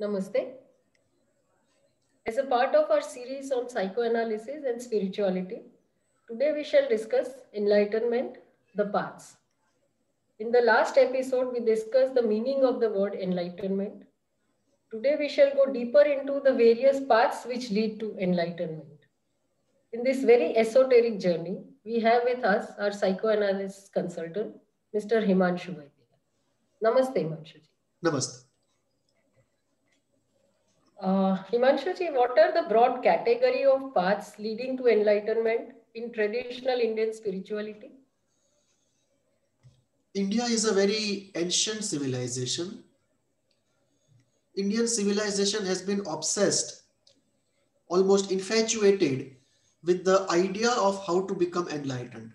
Namaste. As a part of our series on psychoanalysis and spirituality, today we shall discuss enlightenment, the paths. In the last episode, we discussed the meaning of the word enlightenment. Today we shall go deeper into the various paths which lead to enlightenment. In this very esoteric journey, we have with us our psychoanalyst consultant, Mr. Himanshu Vaidya. Namaste, Himanshu. Namaste. Uh, Himanshuji, what are the broad category of paths leading to enlightenment in traditional Indian spirituality? India is a very ancient civilization. Indian civilization has been obsessed, almost infatuated with the idea of how to become enlightened.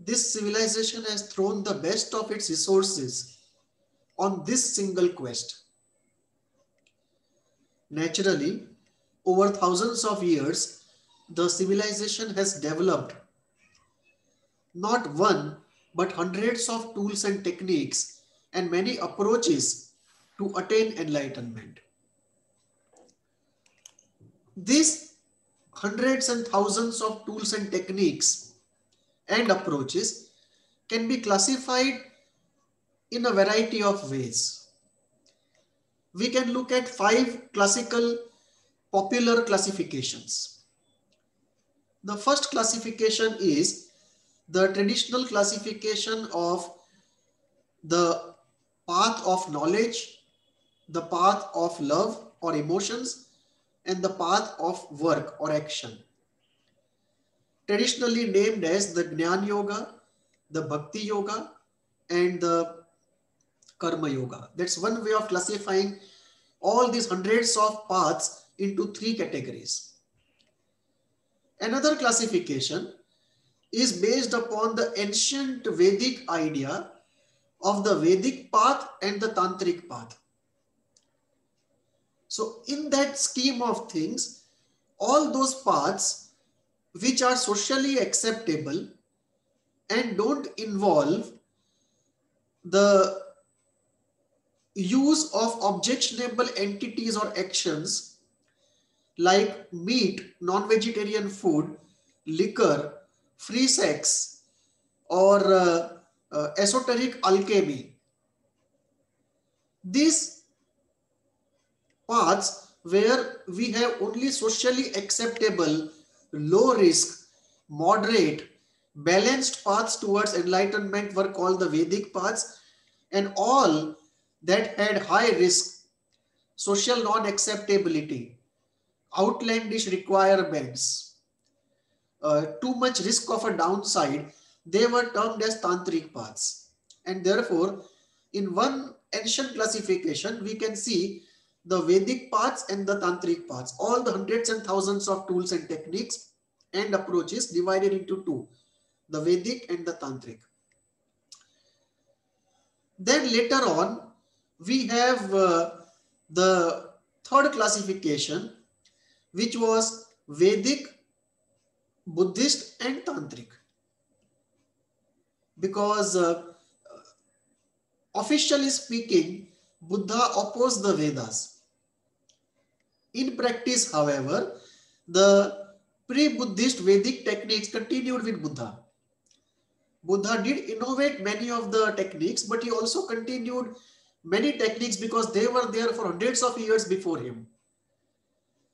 This civilization has thrown the best of its resources on this single quest Naturally, over thousands of years, the civilization has developed not one, but hundreds of tools and techniques and many approaches to attain enlightenment. These hundreds and thousands of tools and techniques and approaches can be classified in a variety of ways we can look at five classical popular classifications. The first classification is the traditional classification of the path of knowledge, the path of love or emotions, and the path of work or action. Traditionally named as the Jnana Yoga, the Bhakti Yoga, and the karma yoga. That's one way of classifying all these hundreds of paths into three categories. Another classification is based upon the ancient Vedic idea of the Vedic path and the Tantric path. So in that scheme of things, all those paths which are socially acceptable and don't involve the use of objectionable entities or actions like meat, non-vegetarian food, liquor, free sex, or uh, uh, esoteric alchemy. These paths where we have only socially acceptable, low risk, moderate, balanced paths towards enlightenment were called the Vedic paths and all that had high risk, social non-acceptability, outlandish requirements, uh, too much risk of a downside, they were termed as tantric paths. And therefore, in one ancient classification, we can see the Vedic paths and the tantric paths, all the hundreds and thousands of tools and techniques and approaches divided into two, the Vedic and the tantric. Then later on, we have uh, the third classification, which was Vedic, Buddhist, and Tantric. Because uh, officially speaking, Buddha opposed the Vedas. In practice, however, the pre-Buddhist Vedic techniques continued with Buddha. Buddha did innovate many of the techniques, but he also continued many techniques because they were there for hundreds of years before him.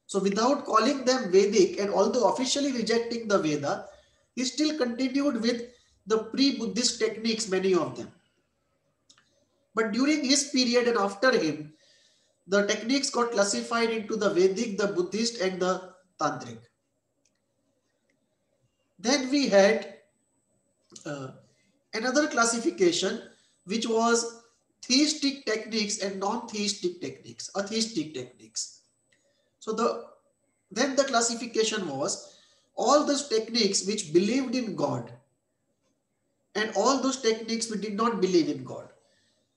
So without calling them Vedic and although officially rejecting the Veda, he still continued with the pre-Buddhist techniques, many of them. But during his period and after him, the techniques got classified into the Vedic, the Buddhist and the Tantric. Then we had uh, another classification which was theistic techniques and non-theistic techniques, atheistic techniques. So the then the classification was all those techniques which believed in God and all those techniques which did not believe in God.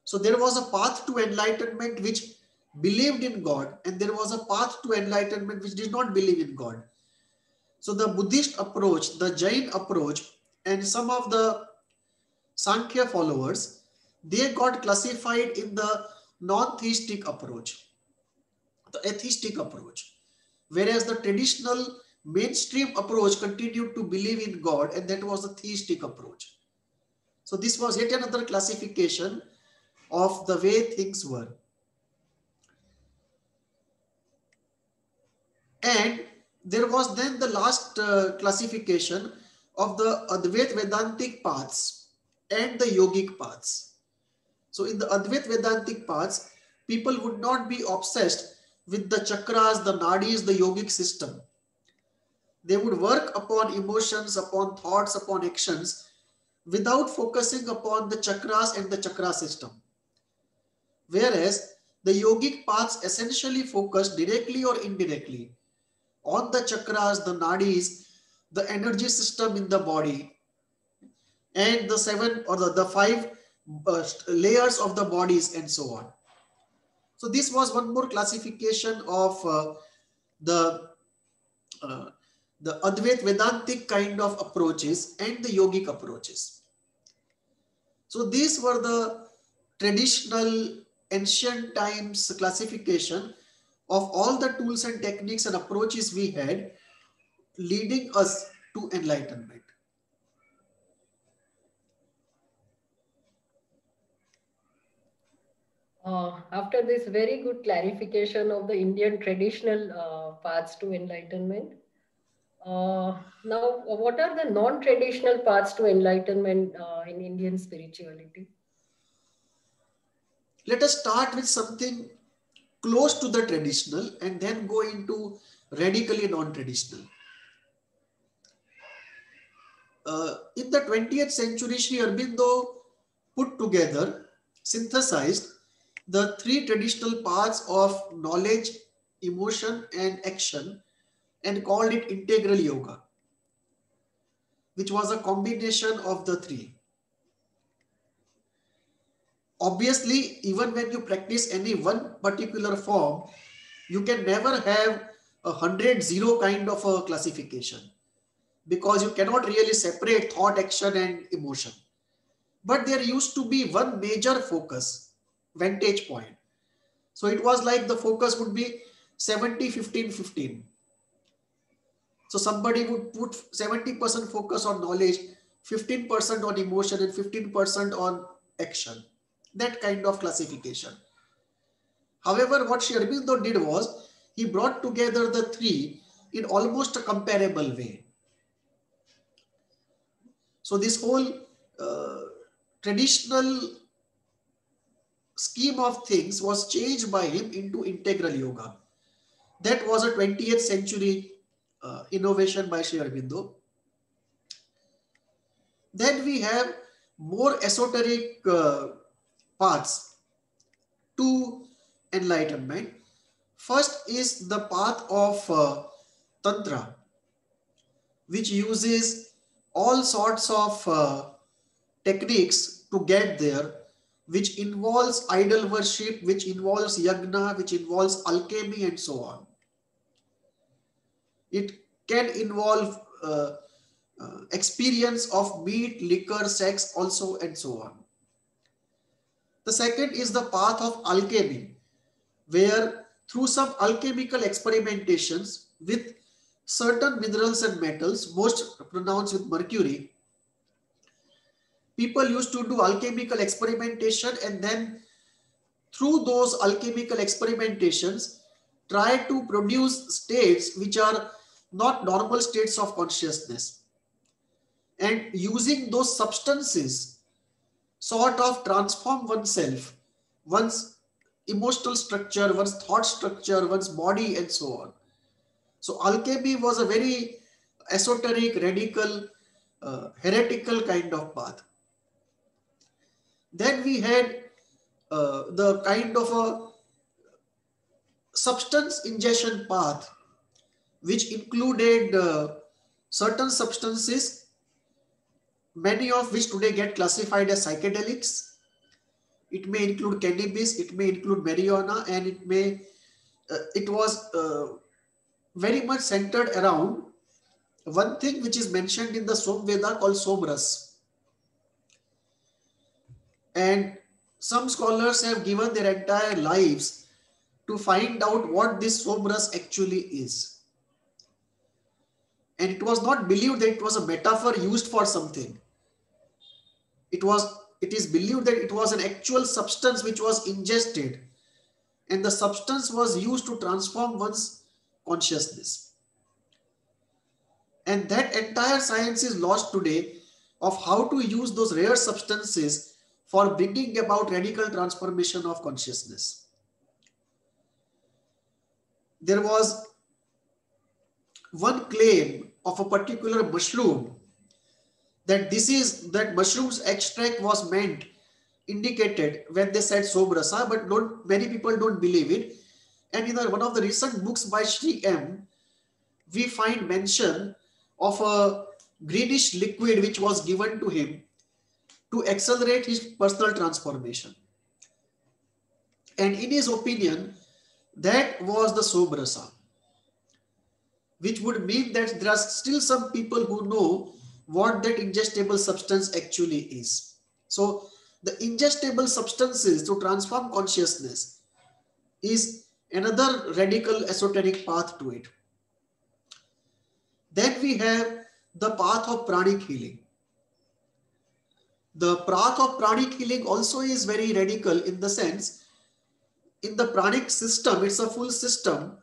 So there was a path to enlightenment which believed in God and there was a path to enlightenment which did not believe in God. So the Buddhist approach, the Jain approach and some of the Sankhya followers they got classified in the non-theistic approach, the atheistic approach. Whereas the traditional mainstream approach continued to believe in God and that was the theistic approach. So this was yet another classification of the way things were. And there was then the last uh, classification of the Advait Vedantic paths and the yogic paths. So in the Advait Vedantic paths, people would not be obsessed with the chakras, the nadis, the yogic system. They would work upon emotions, upon thoughts, upon actions without focusing upon the chakras and the chakra system. Whereas the yogic paths essentially focus directly or indirectly on the chakras, the nadis, the energy system in the body, and the seven or the, the five uh, layers of the bodies and so on. So this was one more classification of uh, the uh, the Advait Vedantic kind of approaches and the yogic approaches. So these were the traditional ancient times classification of all the tools and techniques and approaches we had leading us to enlightenment. Uh, after this very good clarification of the Indian traditional uh, paths to enlightenment, uh, now what are the non-traditional paths to enlightenment uh, in Indian spirituality? Let us start with something close to the traditional and then go into radically non-traditional. Uh, in the 20th century, Sri Aurobindo put together, synthesized the three traditional paths of knowledge, emotion, and action and called it integral yoga, which was a combination of the three. Obviously even when you practice any one particular form you can never have a hundred zero kind of a classification because you cannot really separate thought action and emotion. But there used to be one major focus vantage point so it was like the focus would be 70 15 15 so somebody would put 70% focus on knowledge 15% on emotion and 15% on action that kind of classification. However, what Sri did was he brought together the three in almost a comparable way. So this whole uh, traditional scheme of things was changed by him into integral yoga. That was a 20th century uh, innovation by Sri Aurobindo. Then we have more esoteric uh, paths to enlightenment. First is the path of uh, Tantra, which uses all sorts of uh, techniques to get there, which involves idol worship, which involves yagna, which involves alchemy, and so on. It can involve uh, uh, experience of meat, liquor, sex, also, and so on. The second is the path of alchemy, where through some alchemical experimentations with certain minerals and metals, most pronounced with mercury, people used to do alchemical experimentation and then through those alchemical experimentations, try to produce states which are not normal states of consciousness. And using those substances sort of transform oneself, one's emotional structure, one's thought structure, one's body, and so on. So, alchemy was a very esoteric, radical, uh, heretical kind of path. Then we had uh, the kind of a substance ingestion path, which included uh, certain substances many of which today get classified as psychedelics. It may include cannabis, it may include marijuana, and it may, uh, it was uh, very much centered around one thing which is mentioned in the Somveda called Somras. And some scholars have given their entire lives to find out what this Somras actually is. And it was not believed that it was a metaphor used for something. It was it is believed that it was an actual substance which was ingested and the substance was used to transform one's consciousness. And that entire science is lost today of how to use those rare substances for bringing about radical transformation of consciousness. There was one claim of a particular mushroom that this is that mushrooms extract was meant indicated when they said somrasa but not many people don't believe it and in one of the recent books by Sri M we find mention of a greenish liquid which was given to him to accelerate his personal transformation. And in his opinion, that was the somrasa, which would mean that there are still some people who know what that ingestible substance actually is. So the ingestible substances to transform consciousness is another radical esoteric path to it. Then we have the path of pranic healing. The path of pranic healing also is very radical in the sense, in the pranic system, it's a full system.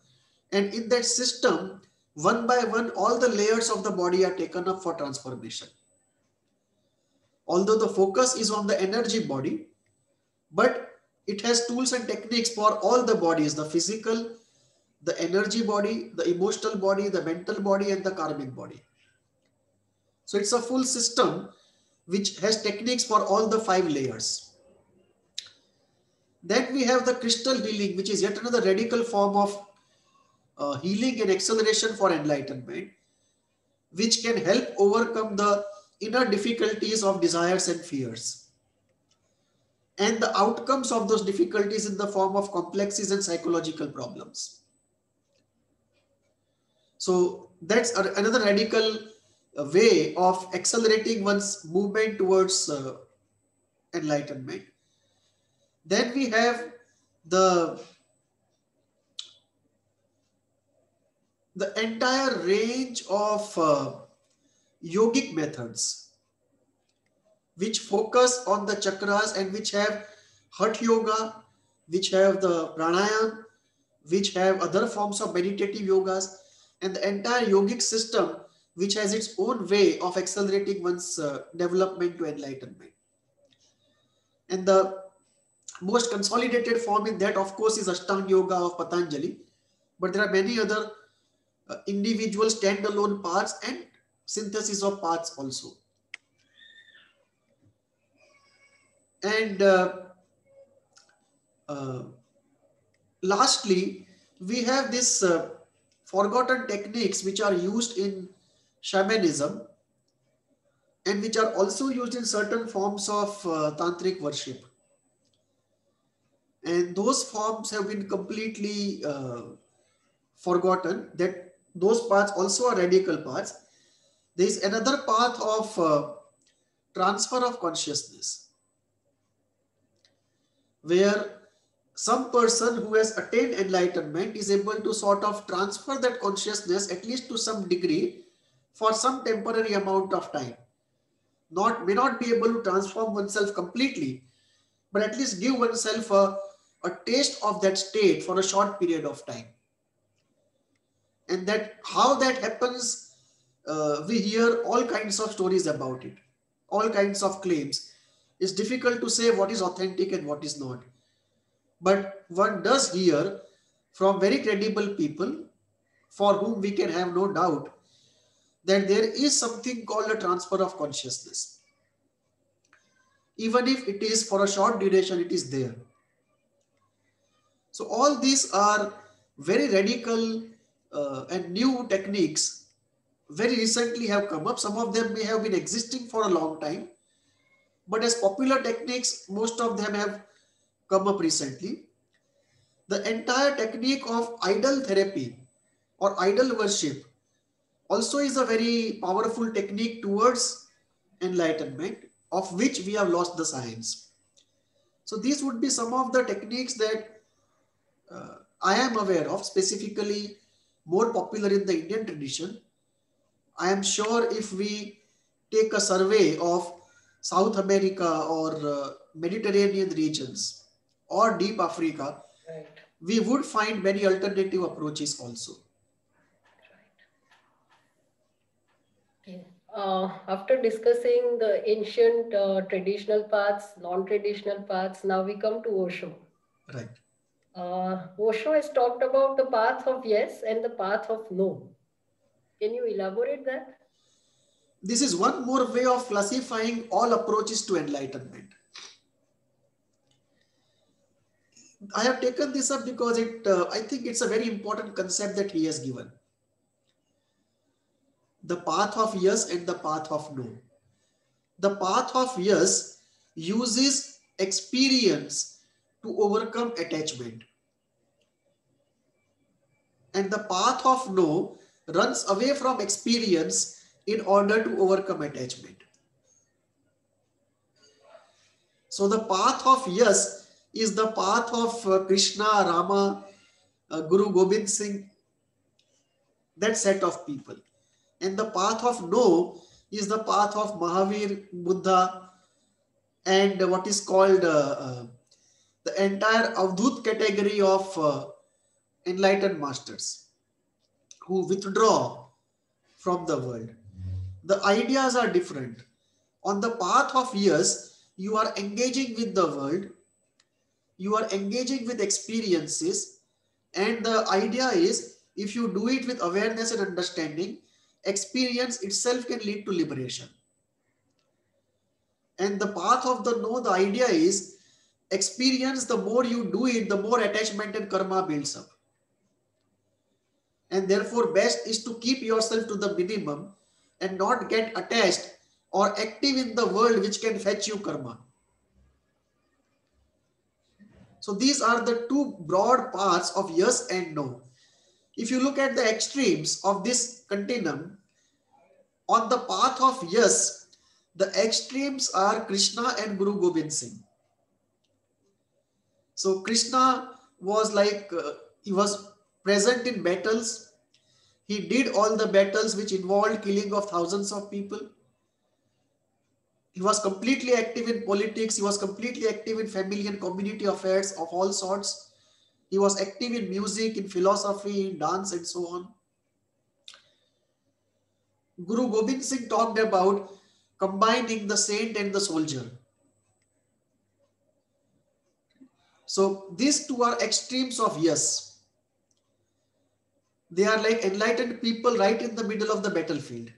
And in that system, one by one, all the layers of the body are taken up for transformation. Although the focus is on the energy body, but it has tools and techniques for all the bodies, the physical, the energy body, the emotional body, the mental body, and the karmic body. So it's a full system which has techniques for all the five layers. Then we have the crystal healing, which is yet another radical form of uh, healing and acceleration for enlightenment, which can help overcome the inner difficulties of desires and fears. And the outcomes of those difficulties in the form of complexes and psychological problems. So that's another radical a way of accelerating one's movement towards uh, enlightenment. Then we have the the entire range of uh, yogic methods which focus on the chakras and which have Hatha yoga, which have the pranayam, which have other forms of meditative yogas, and the entire yogic system which has its own way of accelerating one's uh, development to enlightenment. And the most consolidated form in that, of course, is Ashtanga Yoga of Patanjali. But there are many other uh, individual standalone parts and synthesis of parts also. And uh, uh, lastly, we have this uh, forgotten techniques which are used in shamanism and which are also used in certain forms of uh, tantric worship. And those forms have been completely uh, forgotten that those paths also are radical paths. There is another path of uh, transfer of consciousness where some person who has attained enlightenment is able to sort of transfer that consciousness at least to some degree for some temporary amount of time. Not may not be able to transform oneself completely, but at least give oneself a, a taste of that state for a short period of time. And that how that happens, uh, we hear all kinds of stories about it, all kinds of claims. It's difficult to say what is authentic and what is not. But one does hear from very credible people for whom we can have no doubt that there is something called a transfer of consciousness. Even if it is for a short duration, it is there. So all these are very radical uh, and new techniques very recently have come up. Some of them may have been existing for a long time, but as popular techniques, most of them have come up recently. The entire technique of idol therapy or idol worship also is a very powerful technique towards enlightenment of which we have lost the science. So these would be some of the techniques that uh, I am aware of, specifically more popular in the Indian tradition. I am sure if we take a survey of South America or uh, Mediterranean regions or deep Africa, right. we would find many alternative approaches also. Right. Okay. Uh, after discussing the ancient uh, traditional paths, non-traditional paths, now we come to Osho. Right. Uh, Osho has talked about the path of yes and the path of no. Can you elaborate that? This is one more way of classifying all approaches to enlightenment. I have taken this up because it, uh, I think it's a very important concept that he has given. The path of yes and the path of no. The path of yes uses experience to overcome attachment. And the path of no runs away from experience in order to overcome attachment. So the path of yes is the path of uh, Krishna, Rama, uh, Guru Gobind Singh, that set of people. And the path of no is the path of Mahavir, Buddha, and what is called uh, uh the entire Avdut category of uh, enlightened masters who withdraw from the world. The ideas are different. On the path of yes, you are engaging with the world, you are engaging with experiences, and the idea is if you do it with awareness and understanding, experience itself can lead to liberation. And the path of the no, the idea is experience, the more you do it, the more attachment and karma builds up. And therefore, best is to keep yourself to the minimum and not get attached or active in the world which can fetch you karma. So these are the two broad paths of yes and no. If you look at the extremes of this continuum, on the path of yes, the extremes are Krishna and Guru Gobind Singh. So Krishna was like, uh, he was present in battles. He did all the battles which involved killing of thousands of people. He was completely active in politics. He was completely active in family and community affairs of all sorts. He was active in music, in philosophy, in dance, and so on. Guru Gobind Singh talked about combining the saint and the soldier. So these two are extremes of yes. They are like enlightened people right in the middle of the battlefield.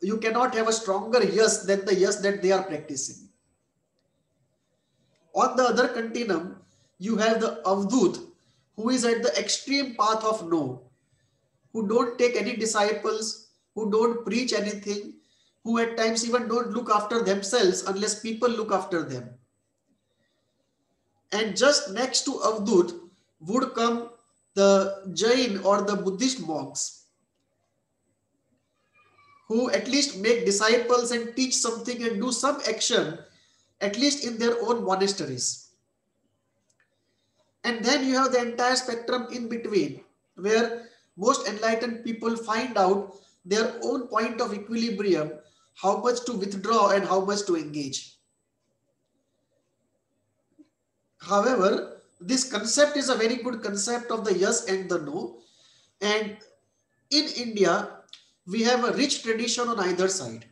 You cannot have a stronger yes than the yes that they are practicing. On the other continuum, you have the Avdut, who is at the extreme path of no, who don't take any disciples, who don't preach anything, who at times even don't look after themselves unless people look after them. And just next to Avdut would come the Jain or the Buddhist monks who at least make disciples and teach something and do some action, at least in their own monasteries. And then you have the entire spectrum in between, where most enlightened people find out their own point of equilibrium, how much to withdraw and how much to engage. However, this concept is a very good concept of the yes and the no. And in India, we have a rich tradition on either side.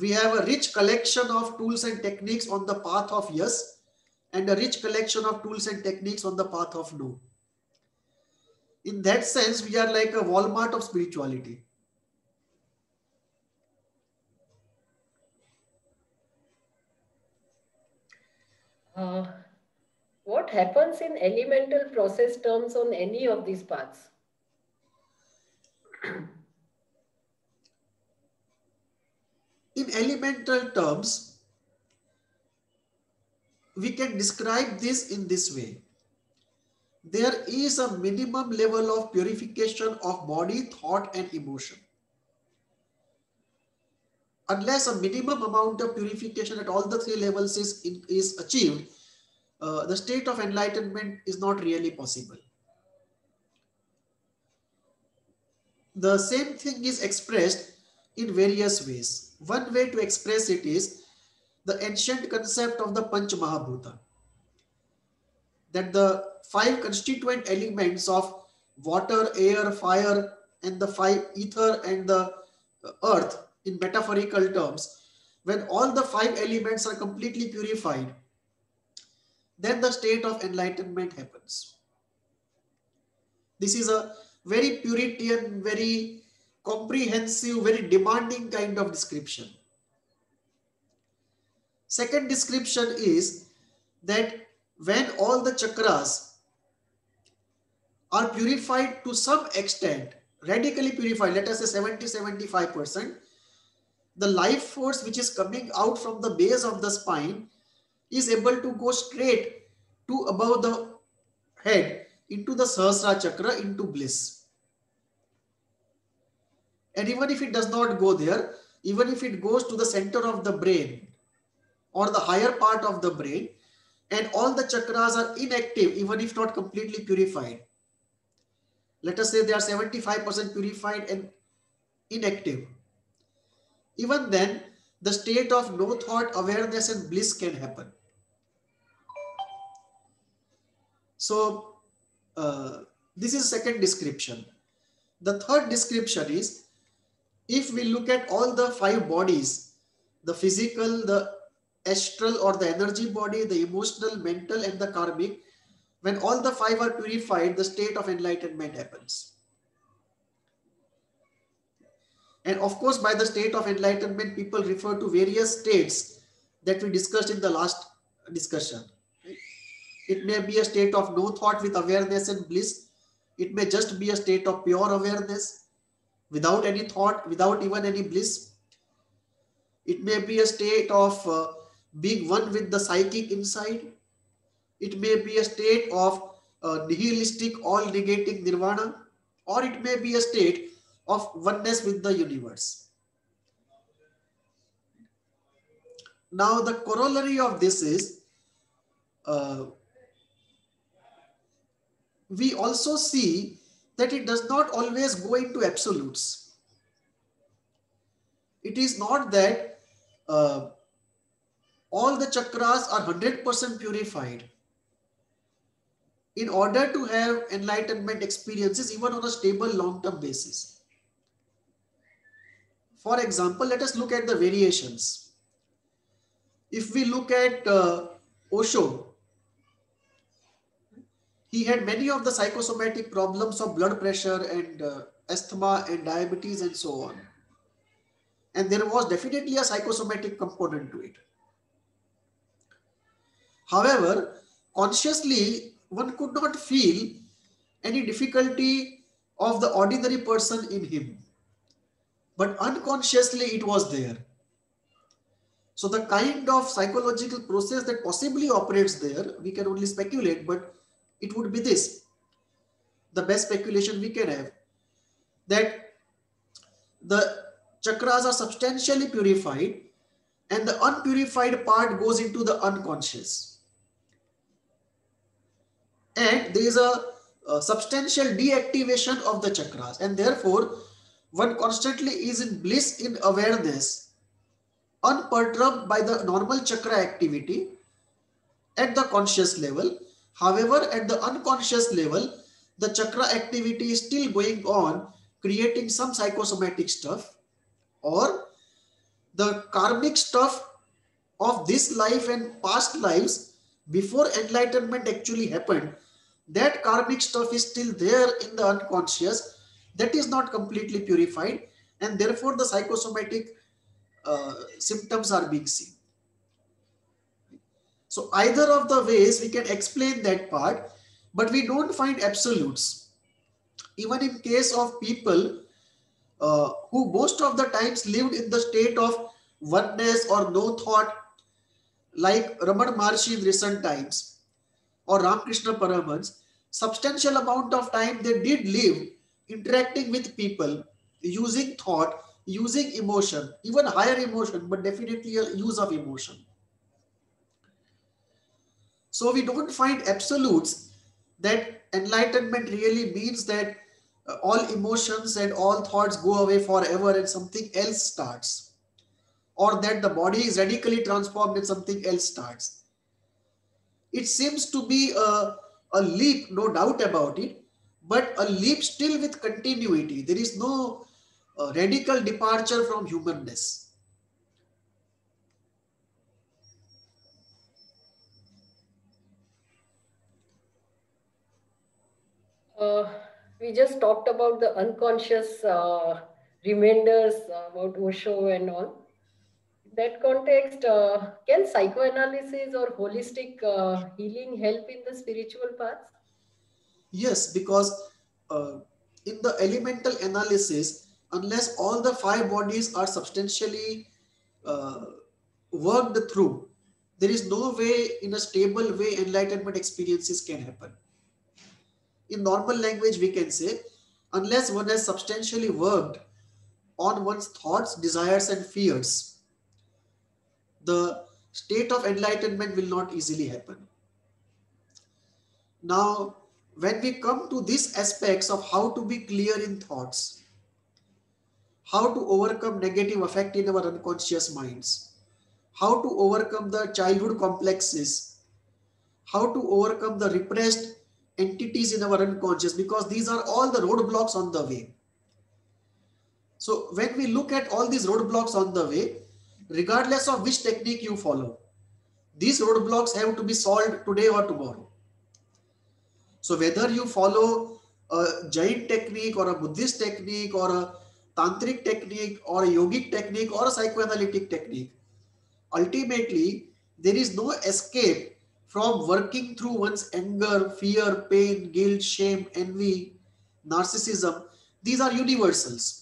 We have a rich collection of tools and techniques on the path of yes and a rich collection of tools and techniques on the path of no in that sense, we are like a Walmart of spirituality. Uh, what happens in elemental process terms on any of these paths? in elemental terms, we can describe this in this way there is a minimum level of purification of body, thought, and emotion. unless a minimum amount of purification at all the three levels is, is achieved, uh, the state of enlightenment is not really possible. The same thing is expressed in various ways. One way to express it is the ancient concept of the Panch Mahabhuta. That the five constituent elements of water, air, fire, and the five ether and the uh, earth in metaphorical terms, when all the five elements are completely purified, then the state of enlightenment happens. This is a very Puritan, very comprehensive, very demanding kind of description. Second description is that when all the chakras are purified to some extent, radically purified, let us say 70, 75%, the life force which is coming out from the base of the spine is able to go straight to above the head into the Sahasrara chakra into bliss. And even if it does not go there, even if it goes to the center of the brain or the higher part of the brain, and all the chakras are inactive, even if not completely purified. Let us say they are 75% purified and inactive. Even then, the state of no thought, awareness, and bliss can happen. So, uh, this is second description. The third description is if we look at all the five bodies, the physical, the astral or the energy body, the emotional, mental, and the karmic, when all the five are purified, the state of enlightenment happens. And of course, by the state of enlightenment, people refer to various states that we discussed in the last discussion. It may be a state of no thought with awareness and bliss. It may just be a state of pure awareness without any thought, without even any bliss. It may be a state of uh, being one with the psychic inside. It may be a state of uh, nihilistic, all negating nirvana, or it may be a state of oneness with the universe. Now, the corollary of this is uh, we also see that it does not always go into absolutes. It is not that uh, all the chakras are 100% purified. In order to have enlightenment experiences, even on a stable long-term basis. For example, let us look at the variations. If we look at uh, Osho, he had many of the psychosomatic problems of blood pressure and uh, asthma and diabetes and so on. And there was definitely a psychosomatic component to it. However, consciously, one could not feel any difficulty of the ordinary person in him. But unconsciously, it was there. So the kind of psychological process that possibly operates there, we can only speculate, but it would be this. The best speculation we can have that the chakras are substantially purified and the unpurified part goes into the unconscious and there is a, a substantial deactivation of the chakras. And therefore one constantly is in bliss in awareness unperturbed by the normal chakra activity at the conscious level. However at the unconscious level the chakra activity is still going on creating some psychosomatic stuff or the karmic stuff of this life and past lives before enlightenment actually happened that karmic stuff is still there in the unconscious that is not completely purified and therefore the psychosomatic uh, symptoms are being seen. So either of the ways we can explain that part but we don't find absolutes. Even in case of people uh, who most of the times lived in the state of oneness or no thought like Raman Maharshi in recent times or Ramakrishna Paramhans, substantial amount of time they did live interacting with people using thought using emotion, even higher emotion, but definitely a use of emotion. So we don't find absolutes that enlightenment really means that uh, all emotions and all thoughts go away forever and something else starts. Or that the body is radically transformed and something else starts. It seems to be a, a leap, no doubt about it, but a leap still with continuity. There is no uh, radical departure from humanness. Uh, we just talked about the unconscious uh, reminders about Osho and all. That context, uh, can psychoanalysis or holistic uh, healing help in the spiritual path? Yes, because uh, in the elemental analysis, unless all the five bodies are substantially uh, worked through, there is no way in a stable way enlightenment experiences can happen. In normal language, we can say, unless one has substantially worked on one's thoughts, desires, and fears, the state of enlightenment will not easily happen. Now, when we come to these aspects of how to be clear in thoughts, how to overcome negative affect in our unconscious minds, how to overcome the childhood complexes, how to overcome the repressed entities in our unconscious, because these are all the roadblocks on the way. So when we look at all these roadblocks on the way, regardless of which technique you follow, these roadblocks have to be solved today or tomorrow. So whether you follow a Jain technique or a Buddhist technique or a tantric technique or a yogic technique or a psychoanalytic technique, ultimately there is no escape from working through one's anger, fear, pain, guilt, shame, envy, narcissism. These are universals.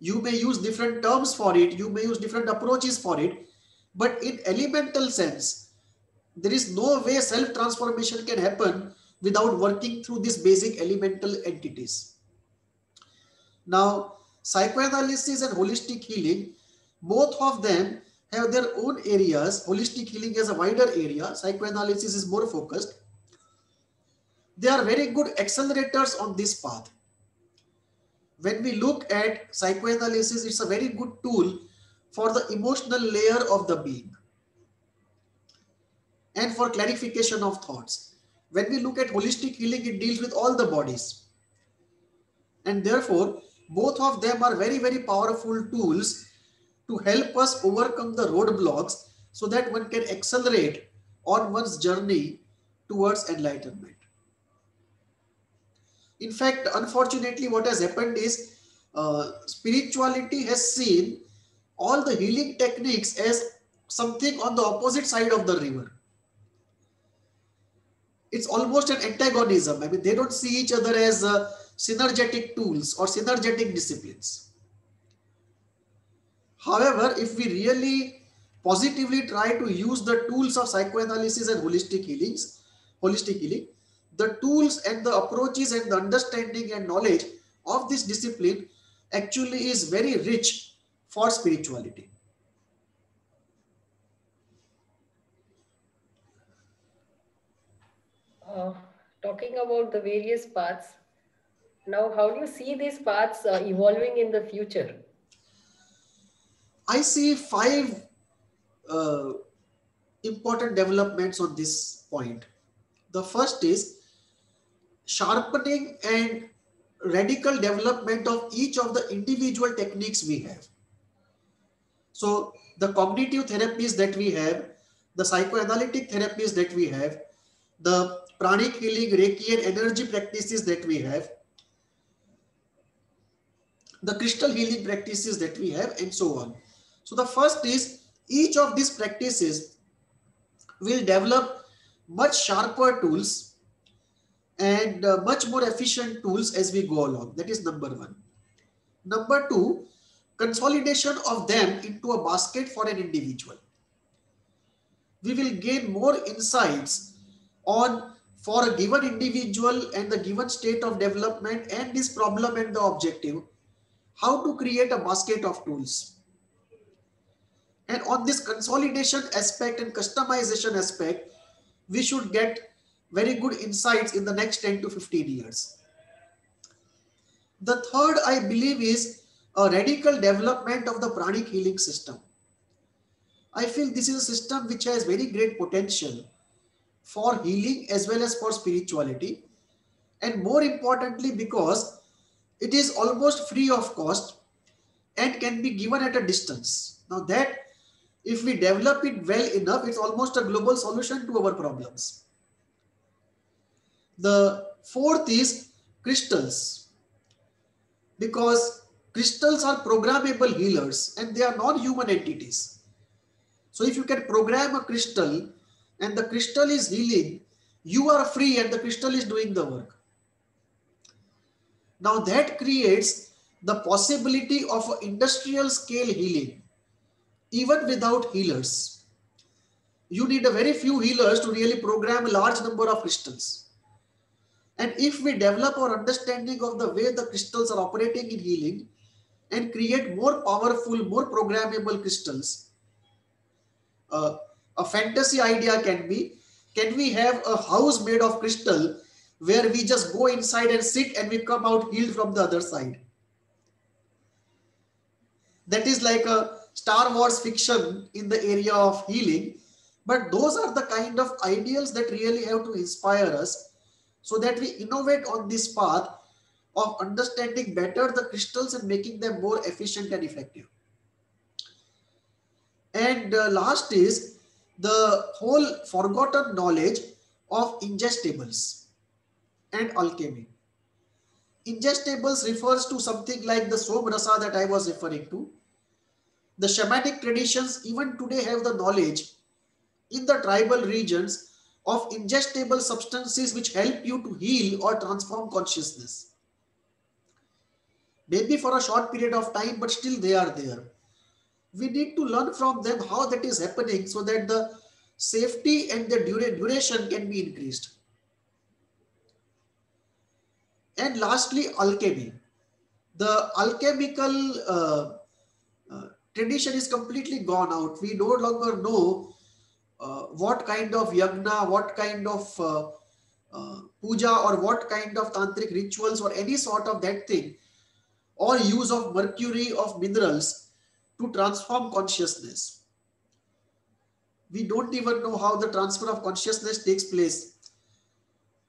You may use different terms for it, you may use different approaches for it, but in elemental sense, there is no way self-transformation can happen without working through these basic elemental entities. Now, psychoanalysis and holistic healing, both of them have their own areas. Holistic healing has a wider area. Psychoanalysis is more focused. They are very good accelerators on this path. When we look at psychoanalysis, it's a very good tool for the emotional layer of the being and for clarification of thoughts. When we look at holistic healing, it deals with all the bodies. And therefore, both of them are very, very powerful tools to help us overcome the roadblocks so that one can accelerate on one's journey towards enlightenment. In fact, unfortunately, what has happened is uh, spirituality has seen all the healing techniques as something on the opposite side of the river it's almost an antagonism. I mean, they don't see each other as uh, synergetic tools or synergetic disciplines. However, if we really positively try to use the tools of psychoanalysis and holistic healings, holistic healing, the tools and the approaches and the understanding and knowledge of this discipline actually is very rich for spirituality. Uh, talking about the various paths, now how do you see these paths uh, evolving in the future? I see five uh, important developments on this point. The first is sharpening and radical development of each of the individual techniques we have. So the cognitive therapies that we have, the psychoanalytic therapies that we have, the pranic healing, Reiki and energy practices that we have, the crystal healing practices that we have and so on. So the first is each of these practices will develop much sharper tools and uh, much more efficient tools as we go along. That is number one. Number two, consolidation of them into a basket for an individual. We will gain more insights on for a given individual and the given state of development and this problem and the objective, how to create a basket of tools. And on this consolidation aspect and customization aspect, we should get very good insights in the next 10 to 15 years. The third, I believe, is a radical development of the pranic healing system. I feel this is a system which has very great potential for healing as well as for spirituality. And more importantly, because it is almost free of cost and can be given at a distance. Now that if we develop it well enough, it's almost a global solution to our problems. The fourth is crystals because crystals are programmable healers and they are non-human entities. So if you can program a crystal and the crystal is healing, you are free and the crystal is doing the work. Now that creates the possibility of industrial scale healing, even without healers. You need a very few healers to really program a large number of crystals. And if we develop our understanding of the way the crystals are operating in healing and create more powerful, more programmable crystals, uh, a fantasy idea can be, can we have a house made of crystal where we just go inside and sit and we come out healed from the other side? That is like a Star Wars fiction in the area of healing. But those are the kind of ideals that really have to inspire us so that we innovate on this path of understanding better the crystals and making them more efficient and effective. And uh, last is the whole forgotten knowledge of ingestibles and alchemy. Ingestibles refers to something like the Somrasa that I was referring to. The shamanic traditions even today have the knowledge in the tribal regions of ingestible substances which help you to heal or transform consciousness. Maybe for a short period of time, but still they are there we need to learn from them how that is happening so that the safety and the duration can be increased. And lastly, alchemy. The alchemical uh, uh, tradition is completely gone out. We no longer know what kind of yagna, what kind of uh, uh, puja or what kind of tantric rituals or any sort of that thing or use of mercury of minerals to transform consciousness. We don't even know how the transfer of consciousness takes place.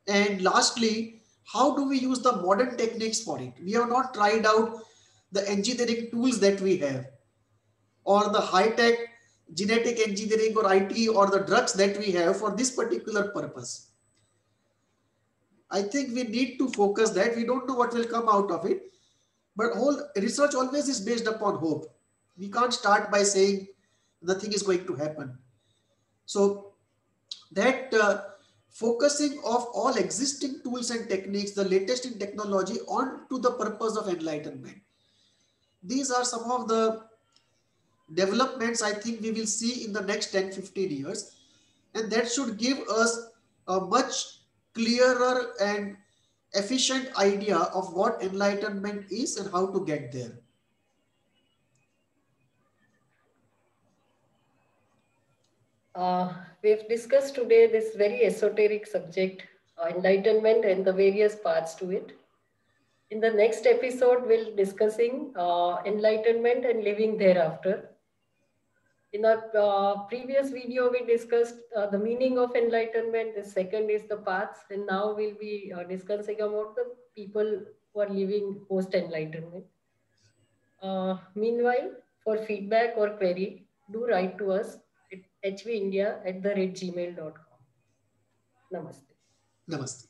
And lastly, how do we use the modern techniques for it? We have not tried out the engineering tools that we have or the high-tech genetic engineering or IT or the drugs that we have for this particular purpose. I think we need to focus that. We don't know what will come out of it. But whole research always is based upon hope we can't start by saying nothing is going to happen. So that uh, focusing of all existing tools and techniques, the latest in technology on to the purpose of enlightenment. These are some of the developments I think we will see in the next 10, 15 years. And that should give us a much clearer and efficient idea of what enlightenment is and how to get there. Uh, we've discussed today this very esoteric subject, uh, enlightenment and the various parts to it. In the next episode, we'll discussing uh, enlightenment and living thereafter. In our uh, previous video, we discussed uh, the meaning of enlightenment. The second is the paths. And now we'll be uh, discussing about the people who are living post-enlightenment. meanwhile, for feedback or query, do write to us at hvindia at the rate gmail.com. Namaste. Namaste.